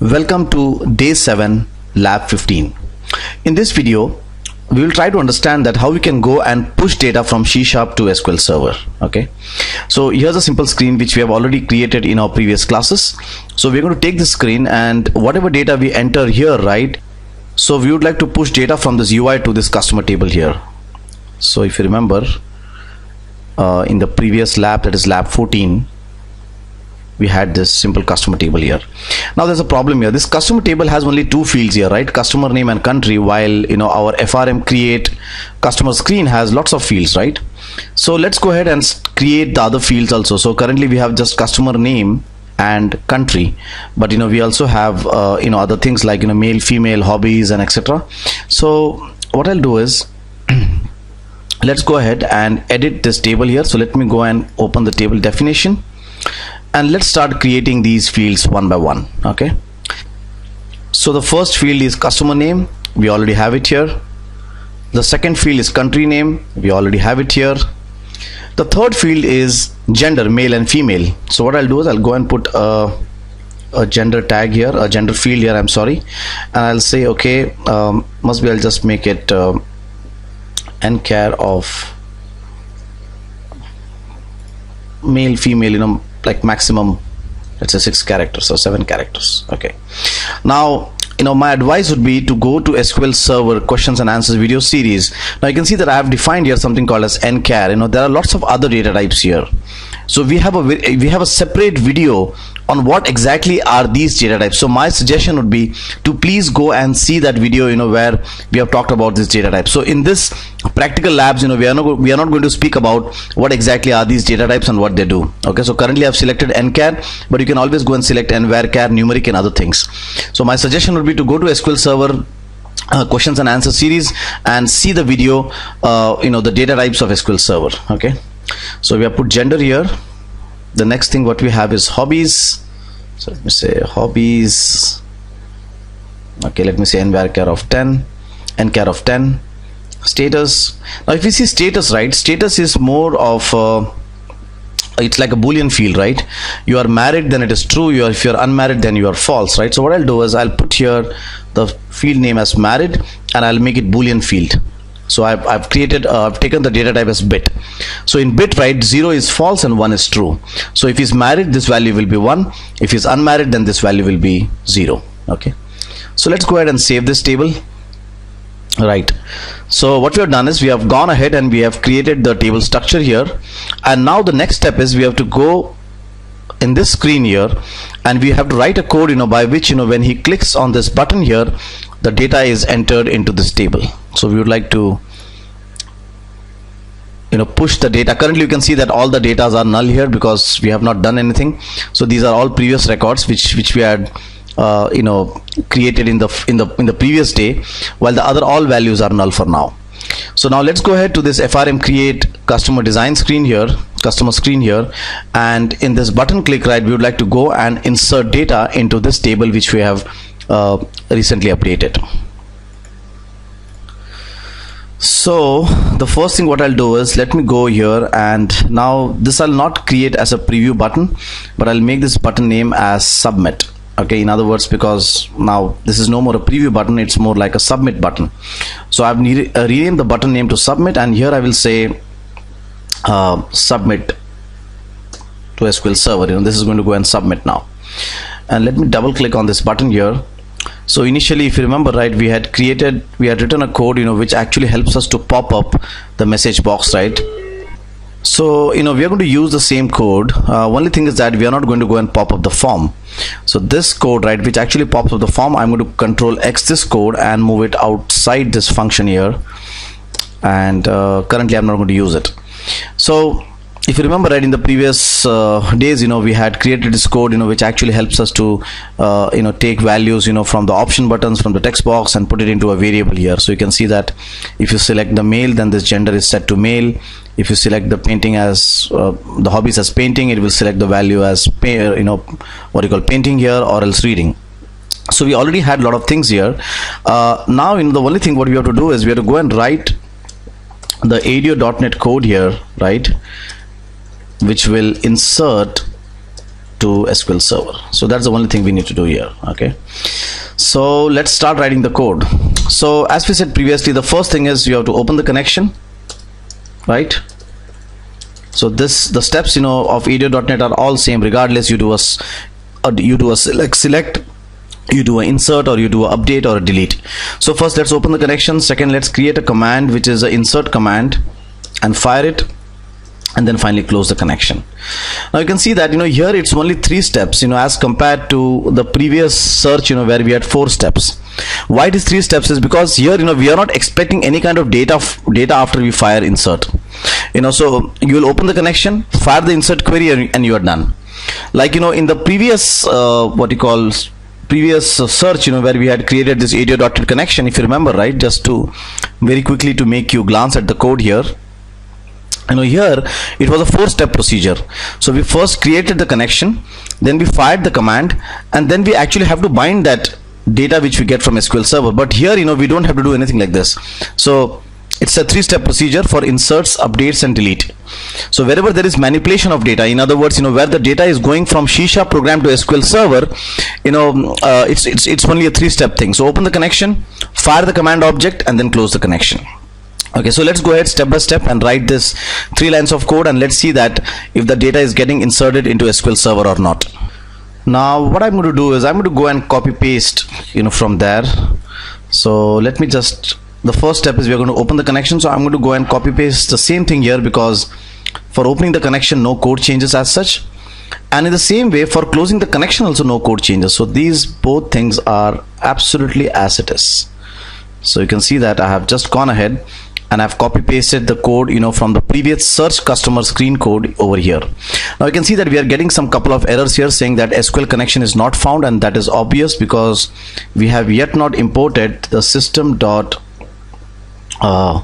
Welcome to day 7 lab 15. In this video we will try to understand that how we can go and push data from C Sharp to SQL Server okay? So here's a simple screen which we have already created in our previous classes. So we're going to take this screen and whatever data we enter here right? So we would like to push data from this UI to this customer table here. So if you remember uh, in the previous lab that is lab 14 we had this simple customer table here. Now there's a problem here. This customer table has only two fields here right? Customer name and country while you know our frm create customer screen has lots of fields right? So let's go ahead and create the other fields also. So currently we have just customer name and country but you know we also have uh, you know other things like you know male female hobbies and etc so what I'll do is let's go ahead and edit this table here. So let me go and open the table definition and let's start creating these fields one by one okay? So the first field is customer name. We already have it here. The second field is country name. We already have it here. The third field is gender male and female. So what I'll do is I'll go and put a, a gender tag here a gender field here I'm sorry. And I'll say okay um, must be I'll just make it uh, care of male female you know like maximum let's say six characters or seven characters. Okay. Now you know my advice would be to go to SQL Server questions and answers video series. Now you can see that I have defined here something called as nchar you know there are lots of other data types here. So we have a we have a separate video on what exactly are these data types. So my suggestion would be to please go and see that video you know where we have talked about this data types. So in this practical labs you know we are not we are not going to speak about what exactly are these data types and what they do. Okay so currently I've selected nchar but you can always go and select nvarchar numeric and other things. So my suggestion would be to go to SQL Server uh, questions and answer series and see the video uh, you know the data types of SQL Server. Okay so we have put gender here the next thing what we have is hobbies. So let me say hobbies. Okay let me say nvarchar of 10 nchar of 10 status. Now if you see status right status is more of uh, it's like a boolean field right? You are married then it is true. You are if you're unmarried then you are false right? So what I'll do is I'll put here the field name as married and I'll make it boolean field so I've, I've created uh, I've taken the data type as bit. So in bit right 0 is false and 1 is true. So if he's married this value will be 1 if he's unmarried then this value will be 0 okay. So let's go ahead and save this table. Right. So what we have done is we have gone ahead and we have created the table structure here. And now the next step is we have to go in this screen here. And we have to write a code you know by which you know when he clicks on this button here the data is entered into this table. So we would like to you know push the data. Currently you can see that all the data are null here because we have not done anything. So these are all previous records which which we had uh, you know created in the in the in the previous day while the other all values are null for now. So now let's go ahead to this FRM create customer design screen here customer screen here. And in this button click right we would like to go and insert data into this table which we have uh, recently updated. So the first thing what I'll do is let me go here and now this I'll not create as a preview button but I'll make this button name as submit. Okay in other words because now this is no more a preview button it's more like a submit button. So I've uh, renamed the button name to submit and here I will say uh, submit to SQL Server. You know this is going to go and submit now. And let me double click on this button here so initially if you remember right we had created we had written a code you know which actually helps us to pop up the message box right? So you know we are going to use the same code. Uh, only thing is that we are not going to go and pop up the form. So this code right which actually pops up the form I'm going to control X this code and move it outside this function here. And uh, currently I'm not going to use it. So if you remember right in the previous uh, days you know we had created this code you know which actually helps us to uh, you know take values you know from the option buttons from the text box and put it into a variable here. So you can see that if you select the male then this gender is set to male. If you select the painting as uh, the hobbies as painting it will select the value as you know what you call painting here or else reading. So we already had a lot of things here. Uh, now you know the only thing what we have to do is we have to go and write the ADO.NET code here right which will insert to SQL Server. So that's the only thing we need to do here. Okay. So let's start writing the code. So as we said previously, the first thing is you have to open the connection, right? So this the steps you know of ADO.NET are all same regardless you do a uh, you do a select select you do an insert or you do an update or a delete so first let's open the connection second let's create a command which is an insert command and fire it and then finally close the connection. Now you can see that you know here it's only three steps you know as compared to the previous search you know where we had four steps. Why it is three steps is because here you know we are not expecting any kind of data data after we fire insert. You know so you will open the connection fire the insert query and, you are done. Like you know in the previous uh, what you call previous search you know where we had created this ADO.NET connection if you remember right just to very quickly to make you glance at the code here you know here it was a four step procedure. So we first created the connection then we fired the command and then we actually have to bind that data which we get from SQL server. But here you know we don't have to do anything like this. So it's a three-step procedure for inserts updates and delete. So wherever there is manipulation of data in other words you know where the data is going from C# program to SQL server you know uh, it's it's it's only a three-step thing. So open the connection fire the command object and then close the connection okay so let's go ahead step by step and write this three lines of code and let's see that if the data is getting inserted into SQL server or not. Now what I'm going to do is I'm going to go and copy paste you know from there. So let me just the first step is we're going to open the connection. So I'm going to go and copy paste the same thing here because for opening the connection no code changes as such. And in the same way for closing the connection also no code changes. So these both things are absolutely as it is. So you can see that I have just gone ahead and I've copy pasted the code you know from the previous search customer screen code over here. Now you can see that we are getting some couple of errors here saying that SQL connection is not found and that is obvious because we have yet not imported the system dot uh,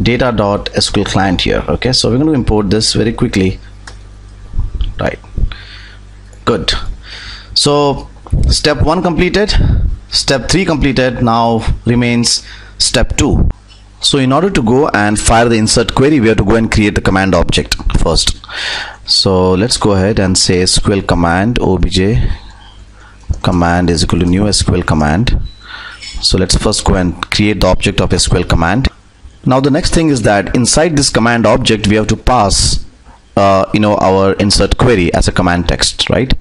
data.sql client here. Okay so we're going to import this very quickly. Right. Good. So step one completed step three completed now remains step two so in order to go and fire the insert query we have to go and create the command object first. So let's go ahead and say sql command obj command is equal to new sql command. So let's first go and create the object of SQL command. Now the next thing is that inside this command object we have to pass uh, you know our insert query as a command text right?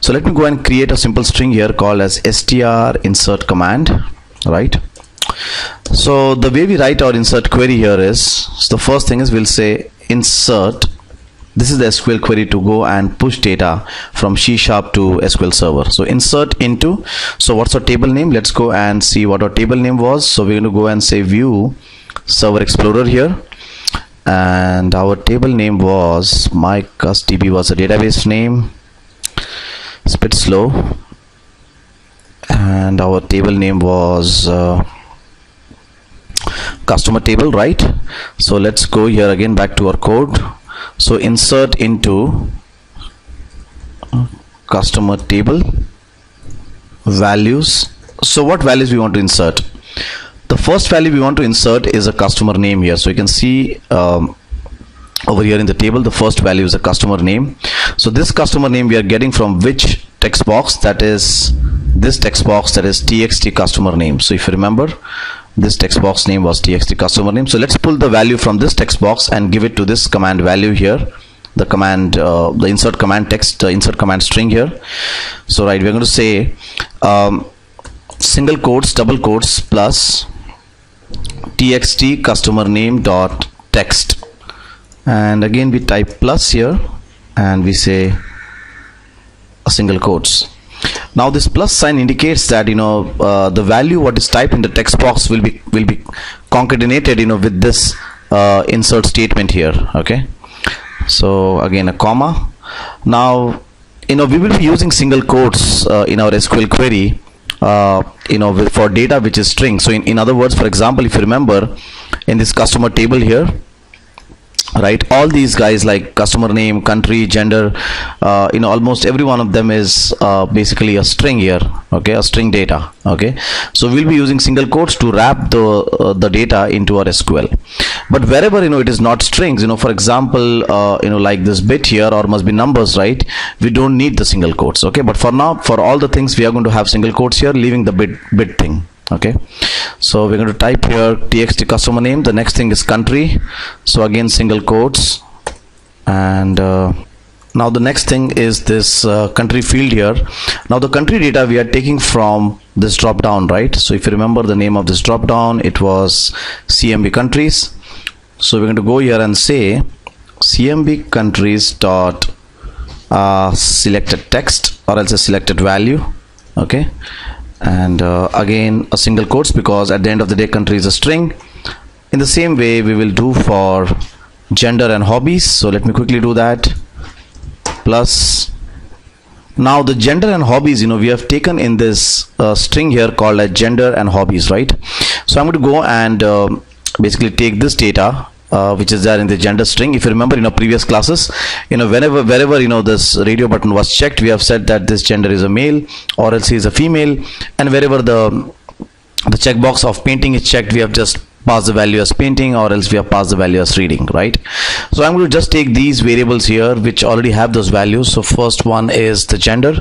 So let me go and create a simple string here called as str insert command right so the way we write our insert query here is so the first thing is we'll say insert this is the SQL query to go and push data from C sharp to SQL server. So insert into so what's our table name? Let's go and see what our table name was. So we're going to go and say view server explorer here. And our table name was MyCustDB was a database name. It's a bit slow. And our table name was uh, customer table right? So let's go here again back to our code. So insert into customer table values. So what values we want to insert? The first value we want to insert is a customer name here. So you can see um, over here in the table the first value is a customer name. So this customer name we are getting from which text box? That is this text box that is txt customer name. So if you remember this text box name was txt customer name. So let's pull the value from this text box and give it to this command value here. The command uh, the insert command text uh, insert command string here. So right we're going to say um, single quotes double quotes plus txt customer name dot text. And again we type plus here and we say a single quotes now this plus sign indicates that you know uh, the value what is typed in the text box will be will be concatenated you know with this uh, insert statement here okay? So again a comma. Now you know we will be using single quotes uh, in our SQL query uh, you know for data which is string. So in, in other words for example if you remember in this customer table here right? All these guys like customer name country gender uh, you know almost every one of them is uh, basically a string here okay? A string data okay? So we'll be using single quotes to wrap the uh, the data into our sql but wherever you know it is not strings you know for example uh, you know like this bit here or must be numbers right? We don't need the single quotes okay? But for now for all the things we are going to have single quotes here leaving the bit bit thing okay? So we're going to type here txt customer name. The next thing is country. So again single quotes. And uh, now the next thing is this uh, country field here. Now the country data we are taking from this drop down right? So if you remember the name of this drop down it was cmb countries. So we're going to go here and say cmb countries dot uh, selected text or else a selected value. Okay and uh, again a single quotes because at the end of the day country is a string. In the same way we will do for gender and hobbies. So let me quickly do that. Plus now the gender and hobbies you know we have taken in this uh, string here called as gender and hobbies right? So I'm going to go and uh, basically take this data uh, which is there in the gender string. If you remember in our previous classes you know whenever wherever you know this radio button was checked we have said that this gender is a male or else he is a female. And wherever the the checkbox of painting is checked we have just passed the value as painting or else we have passed the value as reading right? So i'm going to just take these variables here which already have those values. So first one is the gender.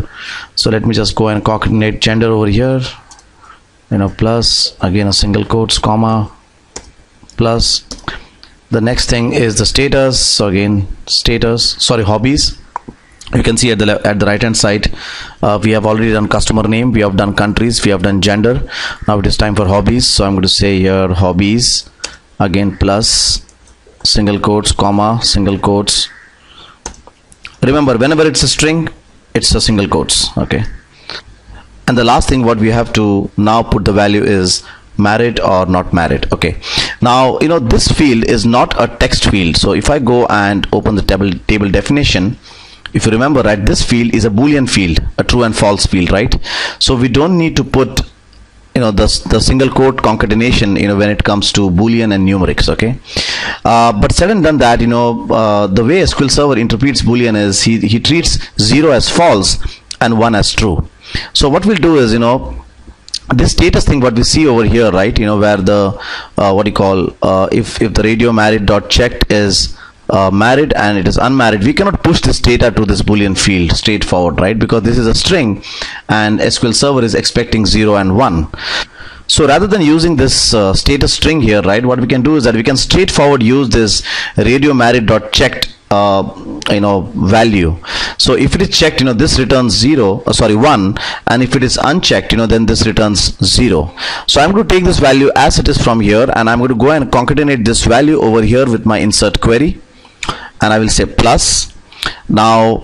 So let me just go and coordinate gender over here. You know plus again a single quotes comma plus the next thing is the status. So again status sorry hobbies. You can see at the at the right hand side uh, we have already done customer name we have done countries we have done gender. Now it is time for hobbies. So i'm going to say here hobbies. Again plus single quotes comma single quotes. Remember whenever it's a string it's a single quotes okay? And the last thing what we have to now put the value is married or not married okay? Now you know this field is not a text field. So if I go and open the table table definition if you remember right this field is a boolean field a true and false field right? So we don't need to put you know the, the single quote concatenation you know when it comes to boolean and numerics okay? Uh, but said and done that you know uh, the way SQL server interprets boolean is he, he treats 0 as false and 1 as true. So what we'll do is you know this status thing what we see over here right you know where the uh, what do you call uh, if if the radio married dot checked is uh, married and it is unmarried we cannot push this data to this boolean field straightforward right because this is a string and SQL server is expecting 0 and 1 so rather than using this uh, status string here right what we can do is that we can straightforward use this radio married dot checked uh, you know value. So if it is checked you know this returns 0 uh, sorry 1 and if it is unchecked you know then this returns 0 so I'm going to take this value as it is from here and I'm going to go and concatenate this value over here with my insert query and I will say plus. Now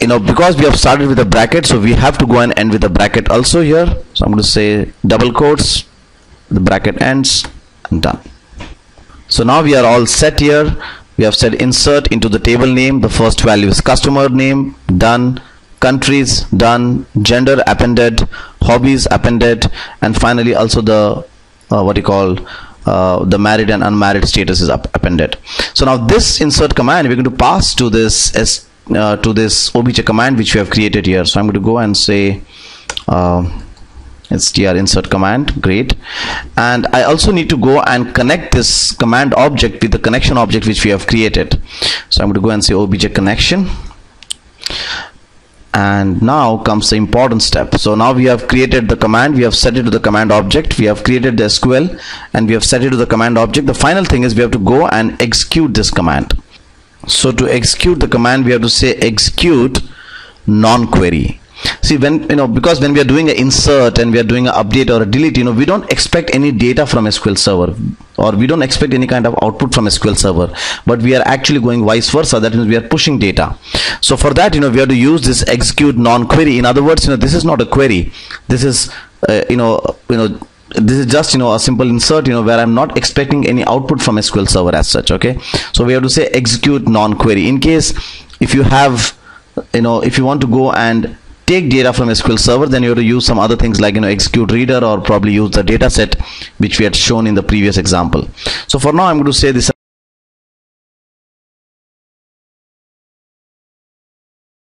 you know because we have started with a bracket so we have to go and end with a bracket also here. So I'm going to say double quotes the bracket ends and done. So now we are all set here we have said insert into the table name the first value is customer name done. Countries done. Gender appended hobbies appended and finally also the uh, what you call uh, the married and unmarried status is appended. So now this insert command we're going to pass to this uh, to this obj command which we have created here. So I'm going to go and say uh, str insert command great. And I also need to go and connect this command object with the connection object which we have created. So I'm going to go and say obj connection. And now comes the important step. So now we have created the command we have set it to the command object we have created the SQL and we have set it to the command object. The final thing is we have to go and execute this command. So to execute the command we have to say execute non-query see when you know because when we are doing an insert and we are doing an update or a delete you know we don't expect any data from SQL server or we don't expect any kind of output from SQL server but we are actually going vice versa. That means we are pushing data. So for that you know we have to use this execute non-query. In other words you know this is not a query. This is uh, you know you know this is just you know a simple insert you know where I'm not expecting any output from SQL server as such okay? So we have to say execute non-query. In case if you have you know if you want to go and take data from SQL server then you have to use some other things like you know execute reader or probably use the data set which we had shown in the previous example. So for now I'm going to say this